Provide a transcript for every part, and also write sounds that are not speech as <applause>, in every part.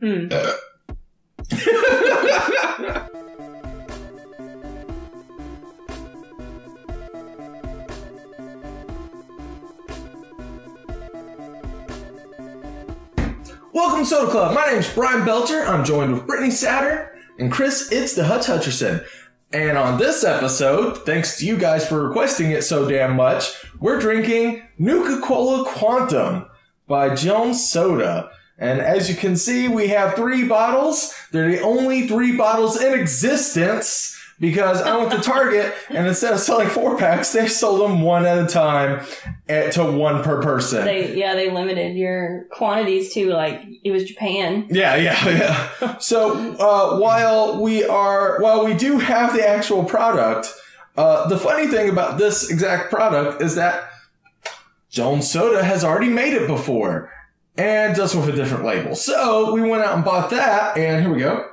Hmm. <laughs> Welcome to Soda Club. My name is Bryan Belcher. I'm joined with Brittany Saturn and Chris. It's the Hutch Hutcherson. And on this episode, thanks to you guys for requesting it so damn much, we're drinking Nuka Cola Quantum by Jones Soda. And as you can see, we have three bottles. They're the only three bottles in existence because I went to <laughs> Target and instead of selling four packs, they sold them one at a time at, to one per person. They yeah they limited your quantities to like it was Japan. Yeah, yeah, <laughs> yeah. so uh, while we are, while we do have the actual product, uh, the funny thing about this exact product is that Jones Soda has already made it before, and just with a different label. So we went out and bought that, and here we go,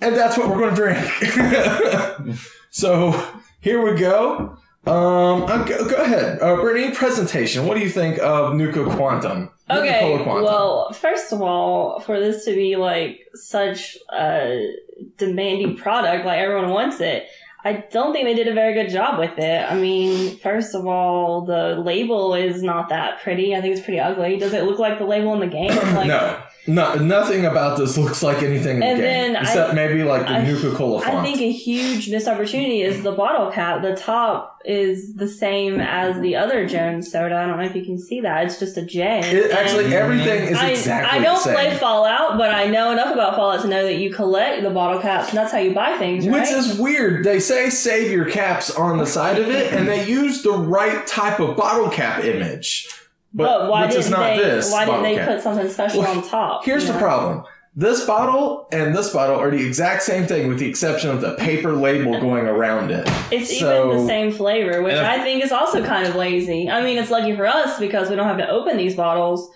and that's what we're going to drink. <laughs> so here we go. Um, uh, go, go ahead, uh, Brittany. Presentation. What do you think of Nuka Quantum? Okay, Quantum. well, first of all, for this to be like such a demanding product, like everyone wants it, I don't think they did a very good job with it. I mean, first of all, the label is not that pretty. I think it's pretty ugly. Does it look like the label in the game? Like, no, no, nothing about this looks like anything in the And game, then except I- maybe like the I- Nuka Cola font. I think a huge missed opportunity is the bottle cap. The top is the same as the other Jones soda. I don't know if you can see that. It's just a J. It- actually, And everything is I, exactly I don't the same. play Fallout, but I know enough about Fallout to know that you collect the bottle caps, and that's how you buy things, right? Which is weird. They say save your caps on the side of it, and they use the right type of bottle cap image. But, but why which didn't is not they? this. why didn't they cap. put something special Well, on top? Here's the know? problem. This bottle and this bottle are the exact same thing, with the exception of the paper label going around it. It's So- even the same flavor, which And if- I think is also kind of lazy. I mean, it's lucky for us because we don't have to open these bottles,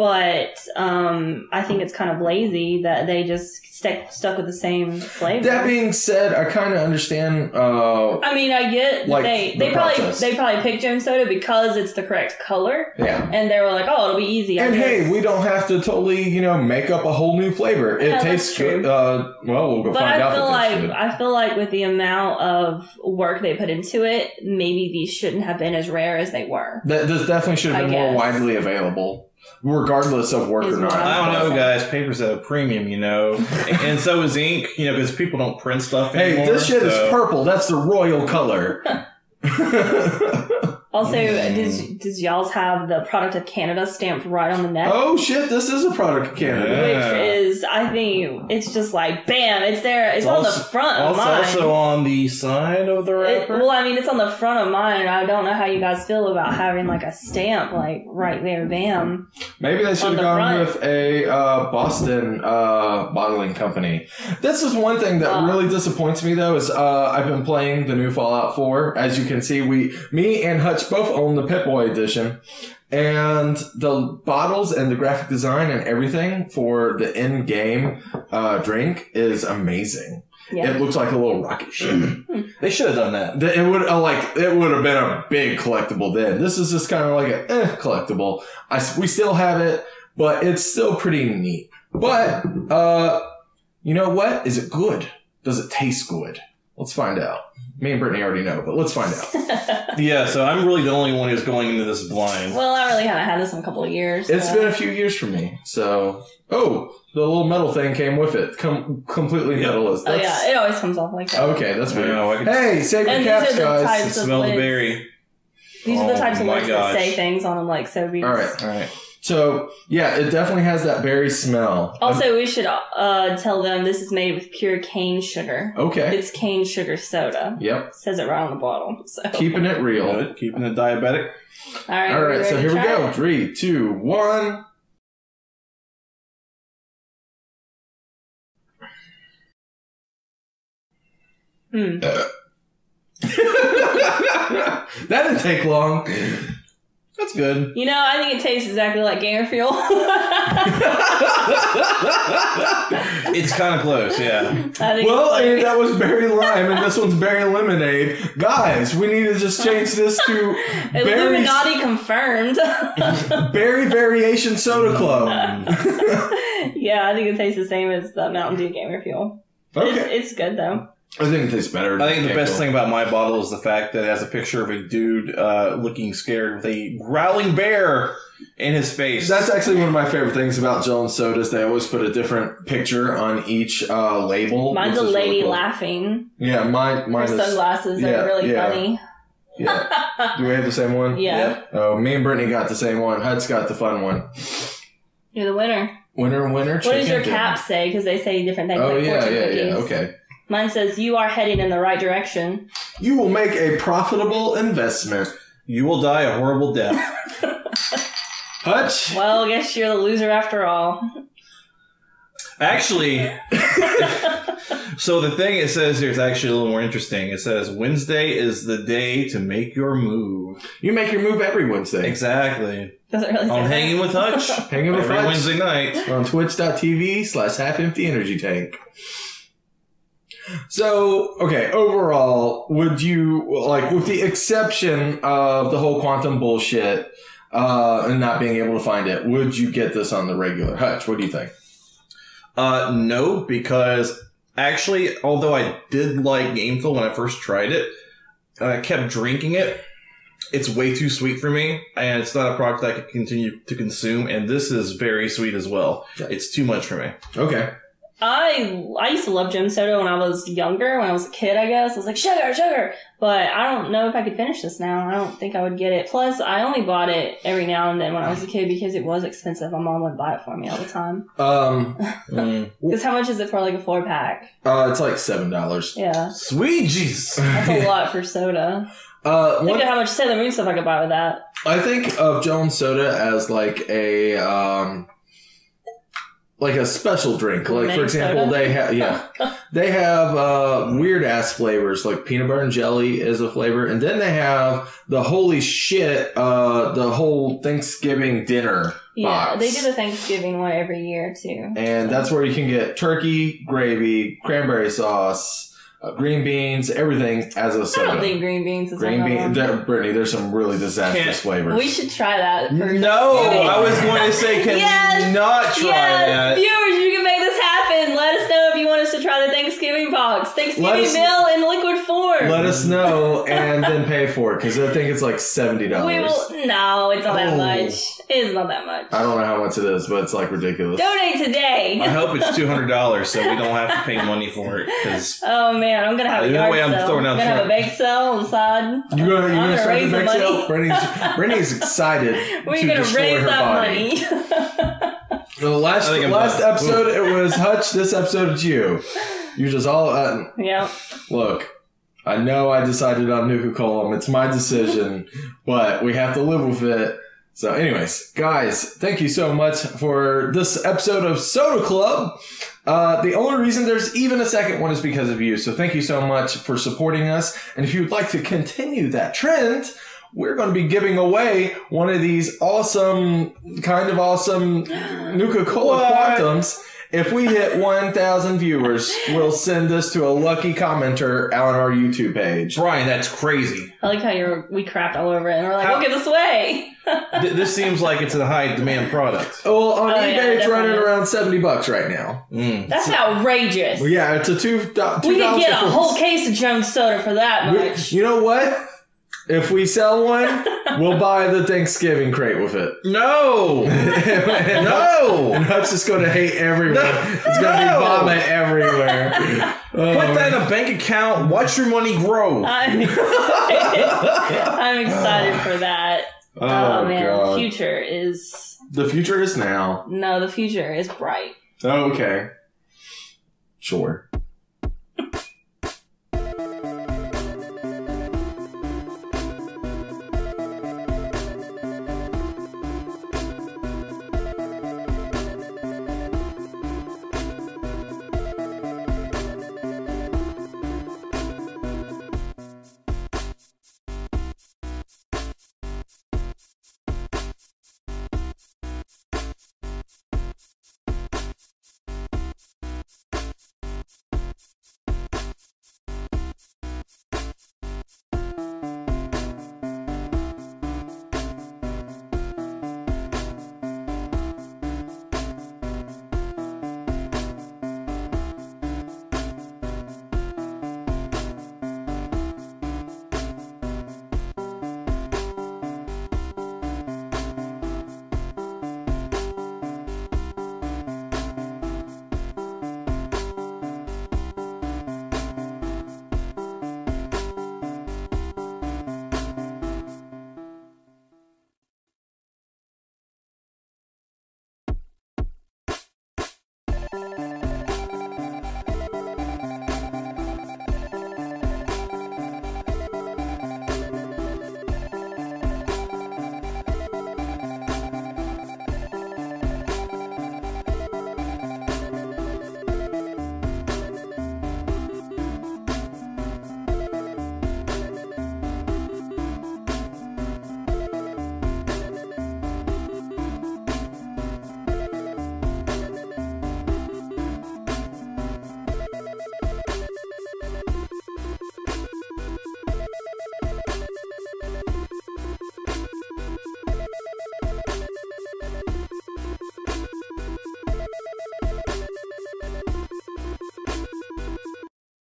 but um, I think it's kind of lazy that they just stick stuck with the same flavor. That being said, I kind of understand. Uh, I mean, I get Like they the they probably they probably picked Jones Soda because it's the correct color, yeah. and they were like, "Oh, it'll be easy." I And guess. hey, we don't have to totally, you know, make up a whole new flavor. It Yeah, tastes good. Uh, well, we'll go but find out. I feel it like good. I feel like with the amount of work they put into it, maybe these shouldn't have been as rare as they were. That this definitely should have been more widely available, regardless of work Is or not. I don't know, guys. Paper's at a premium, you know, <laughs> and so is ink, you know, because people don't print stuff Hey, anymore. this shit is purple. That's the royal color. <laughs> Also, Mm. does does y'all's have the product of Canada stamped right on the neck? oh shit! This is a product of Canada. Yeah. Which is, I think, it's just like, bam! It's there. It's, It's on the front of Also, mine. also on the side of the It, wrapper. well, I mean, it's on the front of mine, I don't know how you guys feel about having like a stamp, like right there, bam. Maybe they should have gone front. with a uh, Boston uh, bottling company. This is one thing that Uh. really disappoints me, though. Is uh, I've been playing the new Fallout 4. As you can see, we, me and Hutch both own the Pip Boy edition, and the bottles and the graphic design and everything for the in-game uh, drink is amazing. Yeah. It looks like a little rocket ship. <clears throat> they should have done that. It would uh, like it would have been a big collectible then. This is just kind of like a eh, collectible. I s- we still have it, but it's still pretty neat. But uh, you know what? Is it good? Does it taste good? Let's find out. Me and Brittany already know, but let's find out. <laughs> Yeah, so I'm really the only one who's going into this blind. well, I really haven't had this in a couple of years. It's so- been a few years for me, so oh, the little metal thing came with it. Com- completely Yeah. metalist. Oh yeah, it always comes off like that. Okay, that's I weird. know, I can Hey, save your And these caps, are the guys. types of smell the berry. These are the Oh types of my words that say things on them, like Sobeys. All right. All right. So yeah, it definitely has that berry smell. Also, we should uh, tell them this is made with pure cane sugar. okay. It's cane sugar soda. Yep. says it right on the bottle. So, Keeping it real. Good. Keeping it diabetic. all right, All are we right, so here we go. it? Three, two, one. Hmm. <laughs> that didn't take long. That's good. You know, I think it tastes exactly like Gamer Fuel. <laughs> It's kind of close, yeah. Well, it's and like- that was berry lime, and this one's berry lemonade. Guys, we need to just change this to <laughs> berry, Illuminati confirmed. <laughs> berry variation soda club. yeah, I think it tastes the same as the Mountain Dew Gamer Fuel. okay, It's, it's good though. I think it tastes better. I think the best Kenko. thing about my bottle is the fact that it has a picture of a dude uh, looking scared with a growling bear in his face. That's actually one of my favorite things about Jones sodas. They always put a different picture on each uh, label. Mine's a is really lady cool. laughing. Yeah, mine, Her is. sunglasses yeah, are really yeah. funny. Yeah. Do we have the same one? Yeah. Oh, me and Brittany got the same one. Hud's got the fun one. You're the winner. Winner, winner, What does chicken your dinner. cap say? Because they say different things Oh like yeah, yeah, cookies. yeah. Okay. Mine says you are heading in the right direction. You will make a profitable investment. you will die a horrible death. <laughs> Hutch. Well, I guess you're the loser after all. Actually, <laughs> so the thing it says here is actually a little more interesting. It says Wednesday is the day to make your move. You make your move every Wednesday. Exactly. Does it really say On that? Hanging with Hutch. Hanging with Every Hutch Wednesday night. on twitch.tv slash half empty energy tank. So, okay, overall, would you, like, with the exception of the whole quantum bullshit, uh, and not being able to find it, would you get this on the regular? Hutch, what do you think? Uh, no, because actually, although I did like Gamer Fuel when I first tried it, I kept drinking it, it's way too sweet for me, and it's not a product I could continue to consume. And this is very sweet as well. It's too much for me. Okay. I I used to love gem soda when I was younger, when I was a kid, I guess. I was like, sugar, sugar. But I don't know if I could finish this now. I don't think I would get it. Plus, I only bought it every now and then when I was a kid because it was expensive. My mom would buy it for me all the time. Um, <laughs> Mm. Because how much is it for like a four pack? uh, it's like $7. Yeah. Sweet Jesus. <laughs> That's a lot for soda. Uh, Think one, of how much Sailor Moon stuff I could buy with that. I think of Jones Soda as like a um like a special drink. Like for example, they have yeah. <laughs> They have uh weird ass flavors like peanut butter and jelly is a flavor and then they have the holy shit uh the whole Thanksgiving dinner Yeah, box. they do the Thanksgiving one every year too. and that's where you can get turkey, gravy, cranberry sauce, uh, green beans, everything as a I soda. don't think green beans is green one of bean, them. there, Brittany, there's some really disastrous Can't- flavors. We should try that. For No, I was going to say, can Yes! we not try yes, that? viewers, you can make us to try the Thanksgiving box, Thanksgiving us- meal in liquid form. Let us know and then pay for it because I think it's like seventy dollars. No, it's not that Oh. much. It's not that much. I don't know how much it is, but it's like ridiculous. Donate today. I hope it's two hundred dollars, so we don't have to pay money for it. Because <laughs> Oh man, I'm gonna have a Either yard way, I'm sale. throwing I'm gonna have a bake sale on the side. You gonna, you I'm gonna gonna start raise the the next money. sale? Brittany's, Brittany's <laughs> excited We're to gonna raise her that body. money. <laughs> The last I think I'm last done. episode it was Hutch. This episode it's you. You're just all uh, yeah. look. I know I decided on Nuka Column. It's my decision, <laughs> but we have to live with it. So, anyways, guys, thank you so much for this episode of Soda Club. Uh, the only reason there's even a second one is because of you. So, thank you so much for supporting us. And if you'd like to continue that trend, we're going to be giving away one of these awesome, kind of awesome Nuka Cola What? Quantums. If we hit 1,000 viewers, we'll send this to a lucky commenter on our YouTube page. Bryan, that's crazy. I like how you're we crapped all over it and we're like, How- we'll give this away. <laughs> Th- this seems like it's a high demand product. Well, on Oh, eBay, yeah, it's running definitely. around 70 bucks right now. Mm. That's outrageous. Well, yeah, it's a two, two we could dollars get a for- whole case of Jones soda for that We- much. You know what? If we sell one, <laughs> we'll buy the Thanksgiving crate with it. No, <laughs> no. and no. Hutch is going to hate everyone. No. It's going to No. be vomit everywhere. Oh, Put that in a bank account. Watch your money grow. <laughs> I'm excited. I'm excited for that. oh, Oh, man, God. the future is The future is now. no, the future is bright. Oh, okay. Sure.